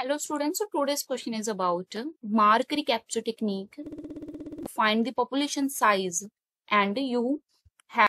Hello students, so today's question is about mark recapture technique. Find the population size and you have